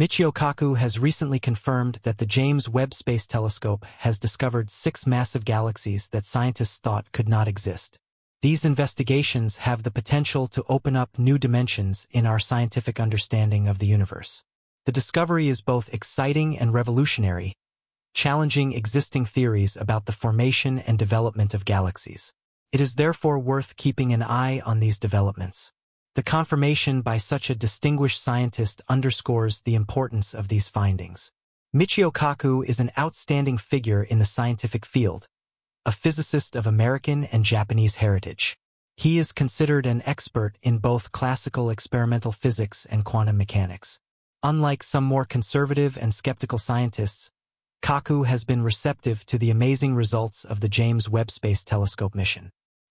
Michio Kaku has recently confirmed that the James Webb Space Telescope has discovered six massive galaxies that scientists thought could not exist. These investigations have the potential to open up new dimensions in our scientific understanding of the universe. The discovery is both exciting and revolutionary, challenging existing theories about the formation and development of galaxies. It is therefore worth keeping an eye on these developments. The confirmation by such a distinguished scientist underscores the importance of these findings. Michio Kaku is an outstanding figure in the scientific field, a physicist of American and Japanese heritage. He is considered an expert in both classical experimental physics and quantum mechanics. Unlike some more conservative and skeptical scientists, Kaku has been receptive to the amazing results of the James Webb Space Telescope mission.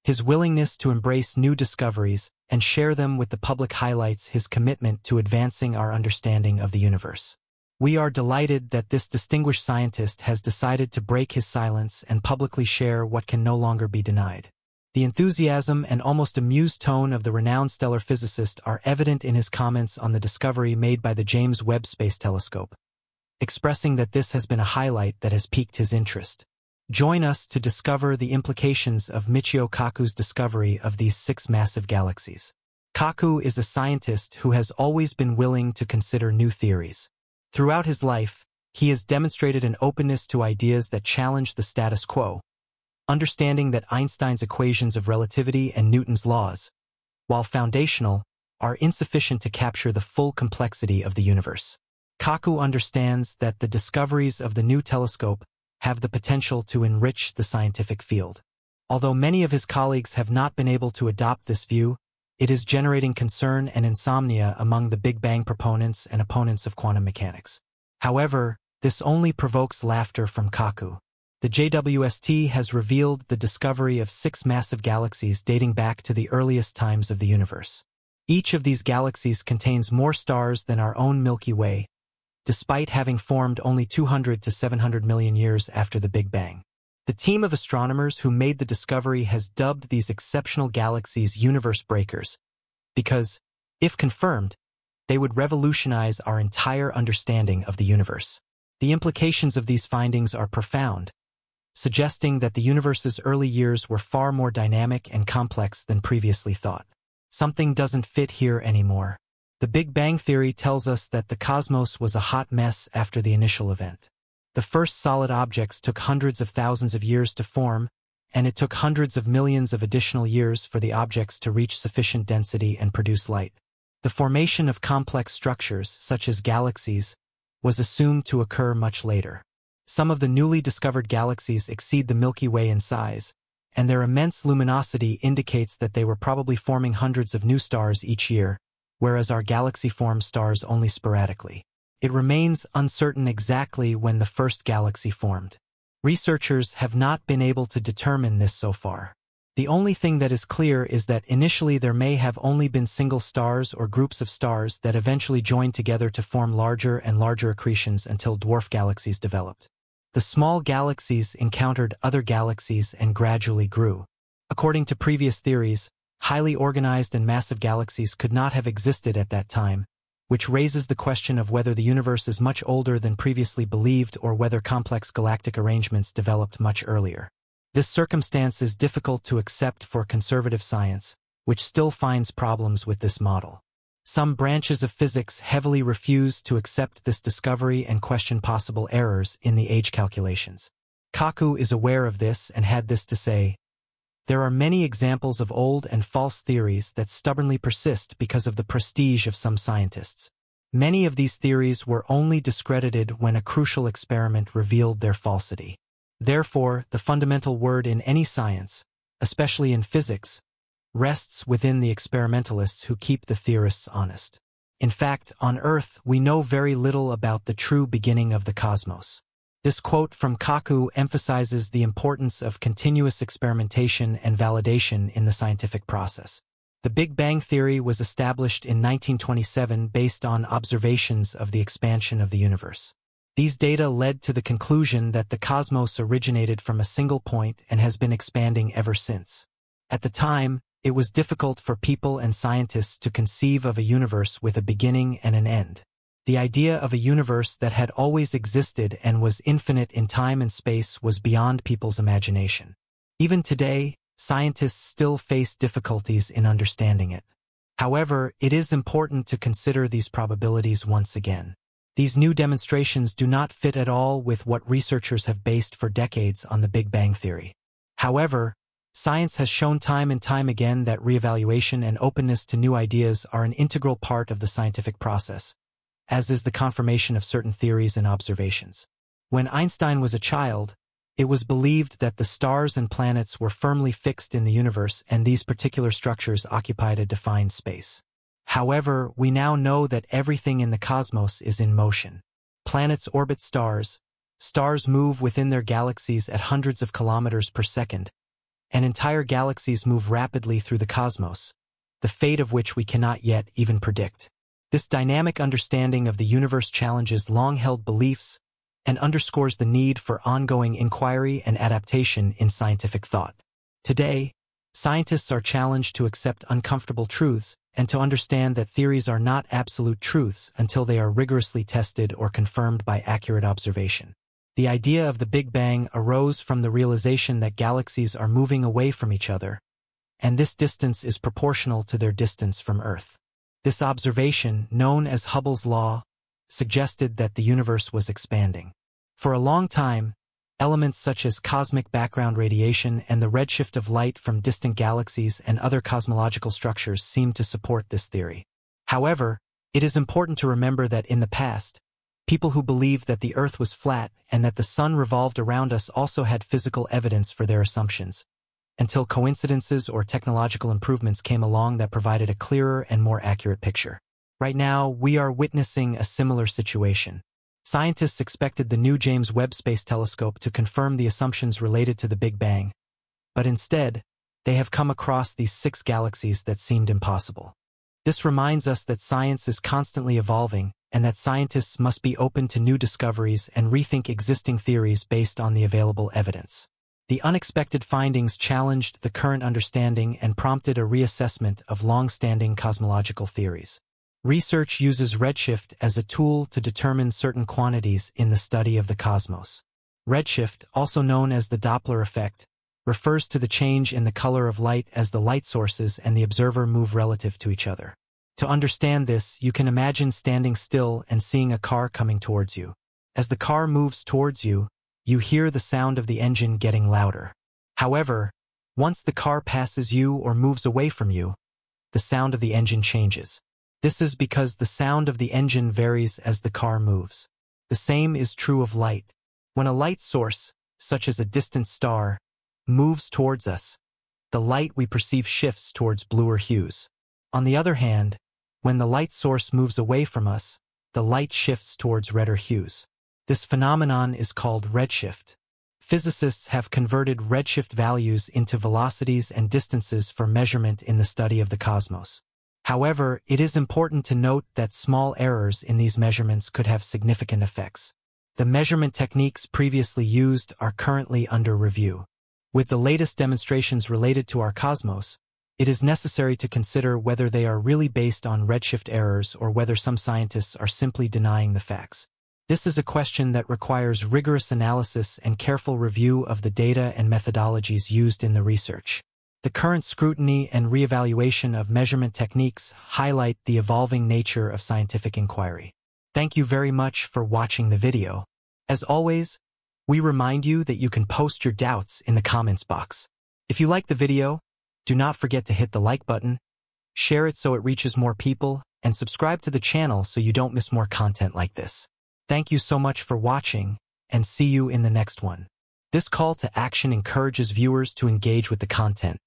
His willingness to embrace new discoveries and share them with the public highlights his commitment to advancing our understanding of the universe. We are delighted that this distinguished scientist has decided to break his silence and publicly share what can no longer be denied. The enthusiasm and almost amused tone of the renowned stellar physicist are evident in his comments on the discovery made by the James Webb Space Telescope, expressing that this has been a highlight that has piqued his interest. Join us to discover the implications of Michio Kaku's discovery of these six massive galaxies. Kaku is a scientist who has always been willing to consider new theories. Throughout his life, he has demonstrated an openness to ideas that challenge the status quo, understanding that Einstein's equations of relativity and Newton's laws, while foundational, are insufficient to capture the full complexity of the universe. Kaku understands that the discoveries of the new telescope have the potential to enrich the scientific field. Although many of his colleagues have not been able to adopt this view, it is generating concern and insomnia among the Big Bang proponents and opponents of quantum mechanics. However, this only provokes laughter from Kaku. The JWST has revealed the discovery of six massive galaxies dating back to the earliest times of the universe. Each of these galaxies contains more stars than our own Milky Way, despite having formed only 200 to 700 million years after the Big Bang. The team of astronomers who made the discovery has dubbed these exceptional galaxies universe breakers because, if confirmed, they would revolutionize our entire understanding of the universe. The implications of these findings are profound, suggesting that the universe's early years were far more dynamic and complex than previously thought. Something doesn't fit here anymore. The Big Bang Theory tells us that the cosmos was a hot mess after the initial event. The first solid objects took hundreds of thousands of years to form, and it took hundreds of millions of additional years for the objects to reach sufficient density and produce light. The formation of complex structures, such as galaxies, was assumed to occur much later. Some of the newly discovered galaxies exceed the Milky Way in size, and their immense luminosity indicates that they were probably forming hundreds of new stars each year, whereas our galaxy forms stars only sporadically. It remains uncertain exactly when the first galaxy formed. Researchers have not been able to determine this so far. The only thing that is clear is that initially there may have only been single stars or groups of stars that eventually joined together to form larger and larger accretions until dwarf galaxies developed. The small galaxies encountered other galaxies and gradually grew. According to previous theories, highly organized and massive galaxies could not have existed at that time, which raises the question of whether the universe is much older than previously believed or whether complex galactic arrangements developed much earlier. This circumstance is difficult to accept for conservative science, which still finds problems with this model. Some branches of physics heavily refuse to accept this discovery and question possible errors in the age calculations. Kaku is aware of this and had this to say, there are many examples of old and false theories that stubbornly persist because of the prestige of some scientists. Many of these theories were only discredited when a crucial experiment revealed their falsity. Therefore, the fundamental word in any science, especially in physics, rests within the experimentalists who keep the theorists honest. In fact, on Earth, we know very little about the true beginning of the cosmos. This quote from Kaku emphasizes the importance of continuous experimentation and validation in the scientific process. The Big Bang Theory was established in 1927 based on observations of the expansion of the universe. These data led to the conclusion that the cosmos originated from a single point and has been expanding ever since. At the time, it was difficult for people and scientists to conceive of a universe with a beginning and an end. The idea of a universe that had always existed and was infinite in time and space was beyond people's imagination. Even today, scientists still face difficulties in understanding it. However, it is important to consider these probabilities once again. These new demonstrations do not fit at all with what researchers have based for decades on the Big Bang Theory. However, science has shown time and time again that reevaluation and openness to new ideas are an integral part of the scientific process, as is the confirmation of certain theories and observations. When Einstein was a child, it was believed that the stars and planets were firmly fixed in the universe and these particular structures occupied a defined space. However, we now know that everything in the cosmos is in motion. Planets orbit stars, stars move within their galaxies at hundreds of kilometers per second, and entire galaxies move rapidly through the cosmos, the fate of which we cannot yet even predict. This dynamic understanding of the universe challenges long-held beliefs and underscores the need for ongoing inquiry and adaptation in scientific thought. Today, scientists are challenged to accept uncomfortable truths and to understand that theories are not absolute truths until they are rigorously tested or confirmed by accurate observation. The idea of the Big Bang arose from the realization that galaxies are moving away from each other, and this distance is proportional to their distance from Earth. This observation, known as Hubble's law, suggested that the universe was expanding. For a long time, elements such as cosmic background radiation and the redshift of light from distant galaxies and other cosmological structures seemed to support this theory. However, it is important to remember that in the past, people who believed that the Earth was flat and that the Sun revolved around us also had physical evidence for their assumptions, until coincidences or technological improvements came along that provided a clearer and more accurate picture. Right now, we are witnessing a similar situation. Scientists expected the new James Webb Space Telescope to confirm the assumptions related to the Big Bang, but instead, they have come across these six galaxies that seemed impossible. This reminds us that science is constantly evolving and that scientists must be open to new discoveries and rethink existing theories based on the available evidence. The unexpected findings challenged the current understanding and prompted a reassessment of long-standing cosmological theories. Research uses redshift as a tool to determine certain quantities in the study of the cosmos. Redshift, also known as the Doppler effect, refers to the change in the color of light as the light sources and the observer move relative to each other. To understand this, you can imagine standing still and seeing a car coming towards you. As the car moves towards you, you hear the sound of the engine getting louder. However, once the car passes you or moves away from you, the sound of the engine changes. This is because the sound of the engine varies as the car moves. The same is true of light. When a light source, such as a distant star, moves towards us, the light we perceive shifts towards bluer hues. On the other hand, when the light source moves away from us, the light shifts towards redder hues. This phenomenon is called redshift. Physicists have converted redshift values into velocities and distances for measurement in the study of the cosmos. However, it is important to note that small errors in these measurements could have significant effects. The measurement techniques previously used are currently under review. With the latest demonstrations related to our cosmos, it is necessary to consider whether they are really based on redshift errors or whether some scientists are simply denying the facts. This is a question that requires rigorous analysis and careful review of the data and methodologies used in the research. The current scrutiny and reevaluation of measurement techniques highlight the evolving nature of scientific inquiry. Thank you very much for watching the video. As always, we remind you that you can post your doubts in the comments box. If you like the video, do not forget to hit the like button, share it so it reaches more people, and subscribe to the channel so you don't miss more content like this. Thank you so much for watching, and see you in the next one. This call to action encourages viewers to engage with the content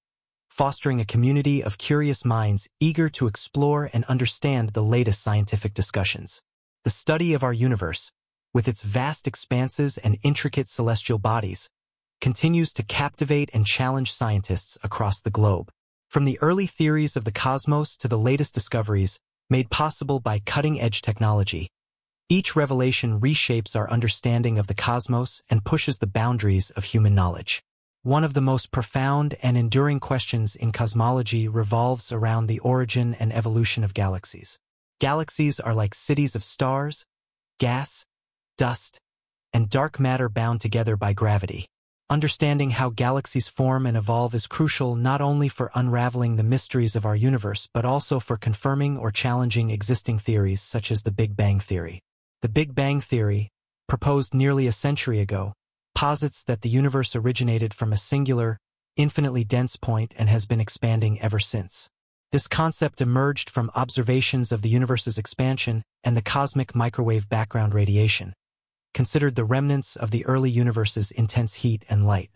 fostering a community of curious minds eager to explore and understand the latest scientific discussions. The study of our universe, with its vast expanses and intricate celestial bodies, continues to captivate and challenge scientists across the globe. From the early theories of the cosmos to the latest discoveries made possible by cutting-edge technology, each revelation reshapes our understanding of the cosmos and pushes the boundaries of human knowledge. One of the most profound and enduring questions in cosmology revolves around the origin and evolution of galaxies. Galaxies are like cities of stars, gas, dust, and dark matter bound together by gravity. Understanding how galaxies form and evolve is crucial not only for unraveling the mysteries of our universe, but also for confirming or challenging existing theories such as the Big Bang Theory. The Big Bang Theory, proposed nearly a century ago, posits that the universe originated from a singular, infinitely dense point and has been expanding ever since. This concept emerged from observations of the universe's expansion and the cosmic microwave background radiation, considered the remnants of the early universe's intense heat and light.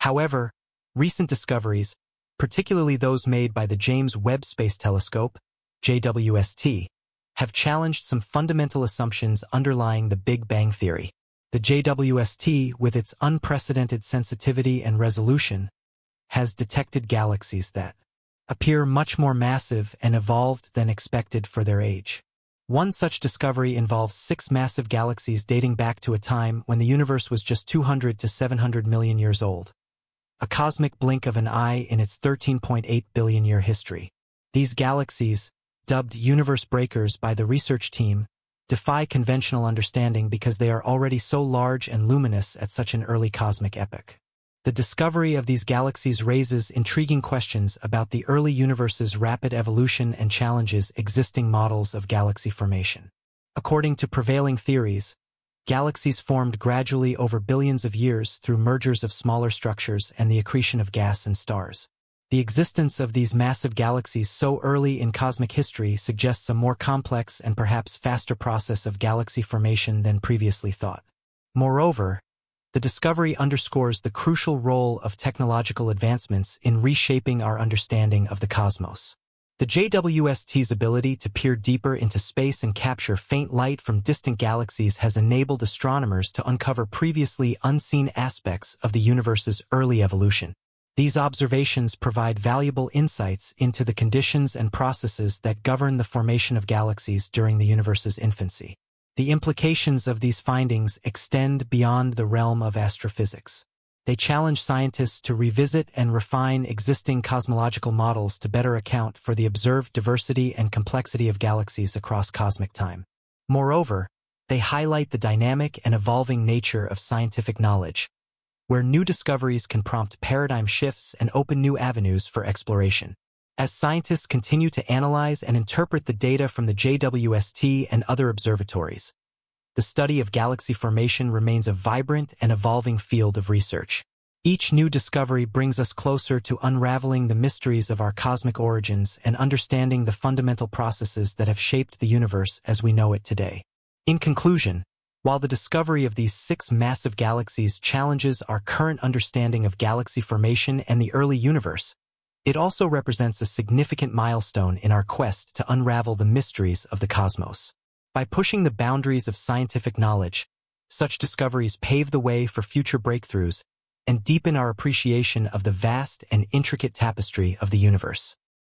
However, recent discoveries, particularly those made by the James Webb Space Telescope, JWST, have challenged some fundamental assumptions underlying the Big Bang Theory. The JWST, with its unprecedented sensitivity and resolution, has detected galaxies that appear much more massive and evolved than expected for their age. One such discovery involves six massive galaxies dating back to a time when the universe was just 200 to 700 million years old, a cosmic blink of an eye in its 13.8 billion year history. These galaxies, dubbed universe breakers by the research team, defy conventional understanding because they are already so large and luminous at such an early cosmic epoch. The discovery of these galaxies raises intriguing questions about the early universe's rapid evolution and challenges existing models of galaxy formation. According to prevailing theories, galaxies formed gradually over billions of years through mergers of smaller structures and the accretion of gas and stars. The existence of these massive galaxies so early in cosmic history suggests a more complex and perhaps faster process of galaxy formation than previously thought. Moreover, the discovery underscores the crucial role of technological advancements in reshaping our understanding of the cosmos. The JWST's ability to peer deeper into space and capture faint light from distant galaxies has enabled astronomers to uncover previously unseen aspects of the universe's early evolution. These observations provide valuable insights into the conditions and processes that govern the formation of galaxies during the universe's infancy. The implications of these findings extend beyond the realm of astrophysics. They challenge scientists to revisit and refine existing cosmological models to better account for the observed diversity and complexity of galaxies across cosmic time. Moreover, they highlight the dynamic and evolving nature of scientific knowledge, where new discoveries can prompt paradigm shifts and open new avenues for exploration. As scientists continue to analyze and interpret the data from the JWST and other observatories, the study of galaxy formation remains a vibrant and evolving field of research. Each new discovery brings us closer to unraveling the mysteries of our cosmic origins and understanding the fundamental processes that have shaped the universe as we know it today. In conclusion, while the discovery of these six massive galaxies challenges our current understanding of galaxy formation and the early universe, it also represents a significant milestone in our quest to unravel the mysteries of the cosmos. By pushing the boundaries of scientific knowledge, such discoveries pave the way for future breakthroughs and deepen our appreciation of the vast and intricate tapestry of the universe.